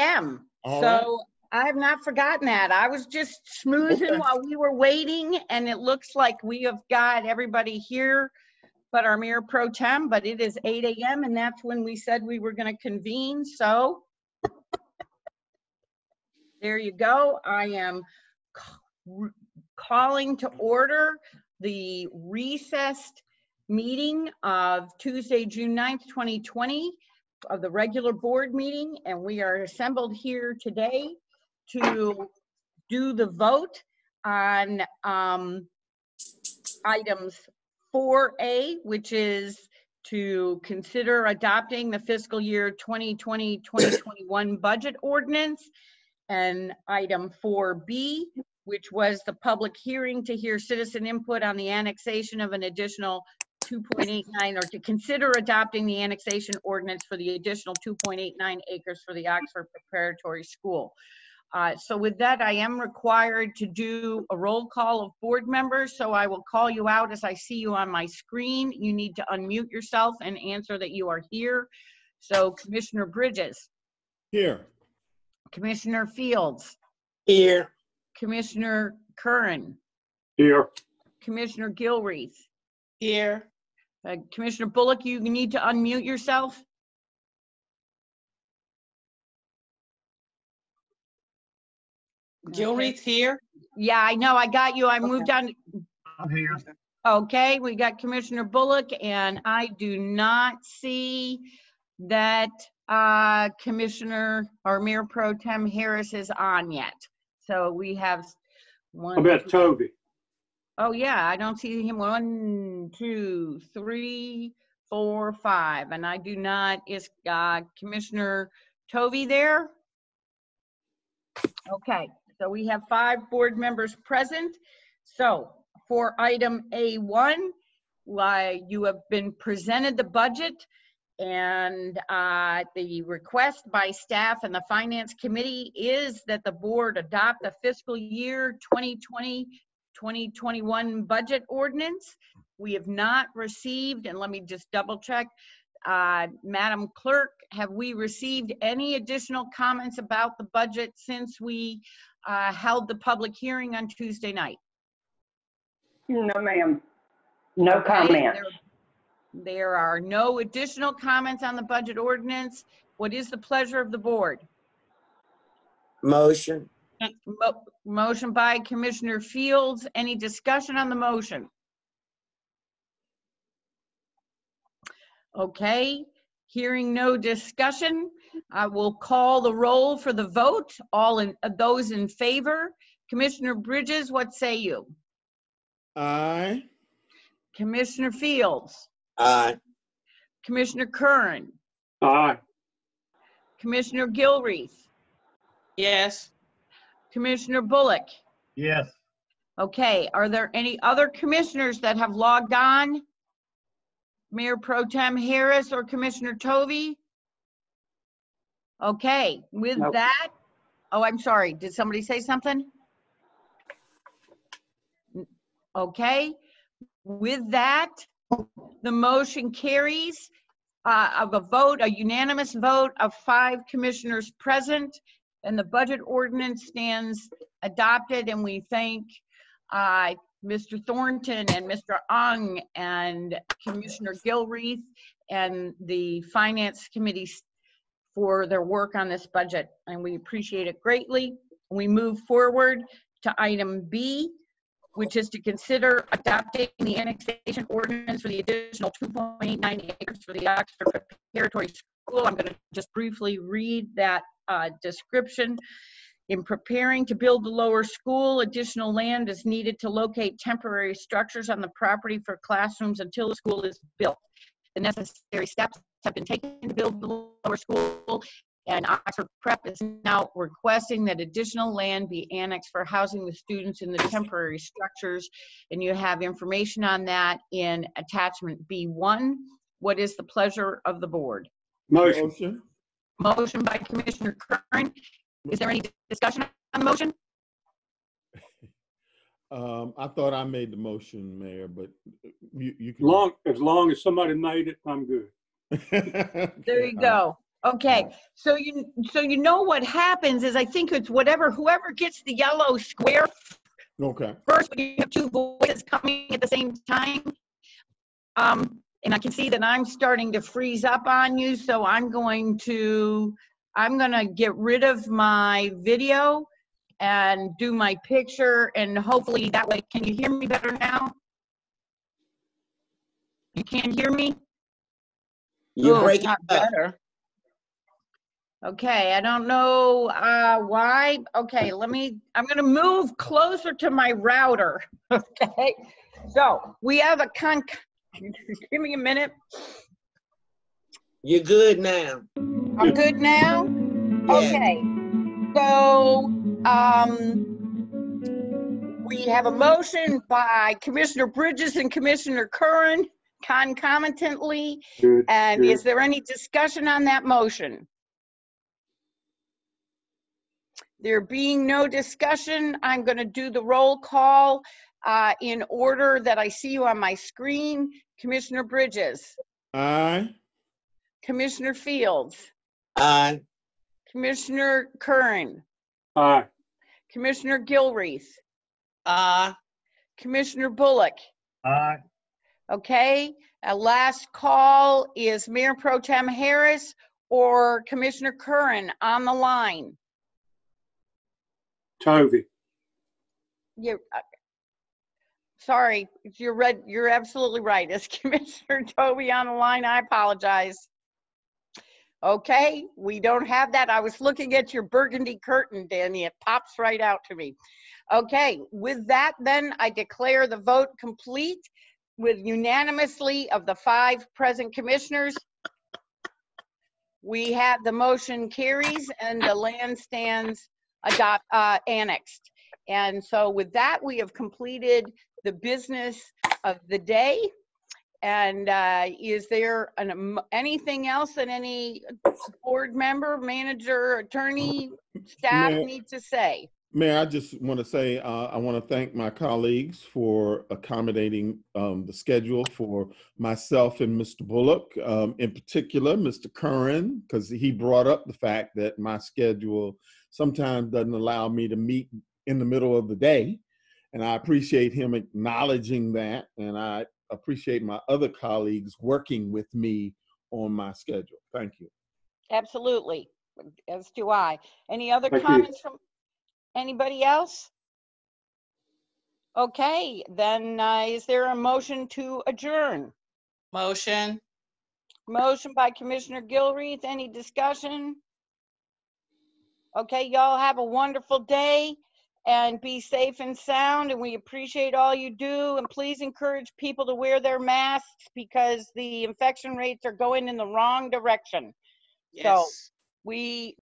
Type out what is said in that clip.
a.m. All right. So I have not forgotten that. I was just smoozing Okay. while we were waiting and it looks like we have got everybody here but our mayor pro tem, but it is eight AM and that's when we said we were gonna convene, so there you go. I am calling to order the recessed meeting of Tuesday, June 9th, 2020 of the regular board meeting, and we are assembled here today to do the vote on um, items 4A, which is to consider adopting the fiscal year 2020, 2021 budget ordinance, and item 4B, which was the public hearing to hear citizen input on the annexation of an additional 2.89, or to consider adopting the annexation ordinance for the additional 2.89 acres for the Oxford Preparatory School. Uh, So with that, I am required to do a roll call of board members, so I will call you out as I see you on my screen. You need to unmute yourself and answer that you are here. So Commissioner Bridges, Here. Commissioner Fields, Here. Commissioner Curran, Here. Commissioner Gilreath, Here. Uh, Commissioner Bullock, you need to unmute yourself. Gilreath here. Yeah, I know, I got you. I moved on. I'm here. Okay, we got Commissioner Bullock, and I do not see that uh, Commissioner or Mayor Pro Tem Harris is on yet. So we have one. How about Tovey? Oh, yeah, I don't see him. One, two, three, four, five, and I do not, is uh, Commissioner Tovey there? Okay, so we have five board members present. So for item A1, why you have been presented the budget and uh, the request by staff and the finance committee is that the board adopt the fiscal year 2020 2021 budget ordinance. We have not received, and let me just double check, uh, Madam Clerk, have we received any additional comments about the budget since we uh, held the public hearing on Tuesday night? No, ma'am. No Okay, comment. there- There are no additional comments on the budget ordinance. What is the pleasure of the board? Motion. Mo- Motion by Commissioner Fields. Any discussion on the motion? Okay, hearing no discussion, I will call the roll for the vote. All in, uh, those in favor? Commissioner Bridges, what say you? Aye. Commissioner Fields? Aye. Commissioner Curran? Aye. Commissioner Gilreath? Yes. Commissioner Bullock? Yes. Okay, are there any other commissioners that have logged on? Mayor Pro Tem Harris or Commissioner Tovey? Okay, with Nope. that, oh, I'm sorry, did somebody say something? Okay, with that, the motion carries uh, of a vote, a unanimous vote of five commissioners present, and the budget ordinance stands adopted, and we thank uh, Mr. Thornton and Mr. Ung and Commissioner Gilreath and the Finance Committee for their work on this budget, and we appreciate it greatly. We move forward to item B, which is to consider adopting the annexation ordinance for the additional 2.89 acres for the Oxford Preparatory School. I'm going to just briefly read that uh, description. In preparing to build the lower school, additional land is needed to locate temporary structures on the property for classrooms until the school is built. The necessary steps have been taken to build the lower school, and Oxford Prep is now requesting that additional land be annexed for housing the students in the temporary structures. And you have information on that in attachment B1. What is the pleasure of the board? Motion. Motion. Motion by Commissioner Curran. Is there any discussion on the motion? Um, I thought I made the motion, Mayor, but you, you can. Long, as long as somebody made it, I'm good. There you go. Okay, so you, so you know what happens is I think it's whatever, whoever gets the yellow square Okay, first, when you have two voices coming at the same time. Um, and I can see that I'm starting to freeze up on you, so I'm going to, I'm gonna get rid of my video and do my picture, and hopefully that way, can you hear me better now? You can't hear me? You're break it not up. better. Okay, I don't know uh, why. Okay, let me, I'm gonna move closer to my router. Okay, so we have a con, give me a minute. You're good now. I'm good now? Okay, so, um, we have a motion by Commissioner Bridges and Commissioner Curran concomitantly. Good. And good. is there any discussion on that motion? There being no discussion, I'm going to do the roll call uh, in order that I see you on my screen. Commissioner Bridges, aye. Commissioner Fields, Aye. Commissioner Curran, Aye. Commissioner Gilreath, Aye. Commissioner Bullock. Aye. Okay, a last call is Mayor Pro Tem Harris or Commissioner Curran on the line. Tovey. You, uh, sorry, you're red, you're absolutely right. Is Commissioner Tovey on the line? I apologize. Okay, we don't have that. I was looking at your burgundy curtain, Danny. It pops right out to me. Okay, with that, then I declare the vote complete with unanimously of the five present commissioners. We have, the motion carries and the land stands adopt, uh, annexed. And so with that, we have completed the business of the day. And uh, is there an em- anything else that any board member, manager, attorney, staff Mayor- need to say? Mayor, I just want to say, uh, I want to thank my colleagues for accommodating, um, the schedule for myself and Mr. Bullock. Um, in particular, Mr. Curran, because he brought up the fact that my schedule sometimes doesn't allow me to meet in the middle of the day. And I appreciate him acknowledging that, and I appreciate my other colleagues working with me on my schedule. Thank you. Absolutely, as do I. Any other Thank you. comments from anybody else? Okay, then uh, is there a motion to adjourn? Motion. Motion by Commissioner Gilreath. Any discussion? Okay, y'all have a wonderful day and be safe and sound, and we appreciate all you do. And please encourage people to wear their masks because the infection rates are going in the wrong direction. Yes. So We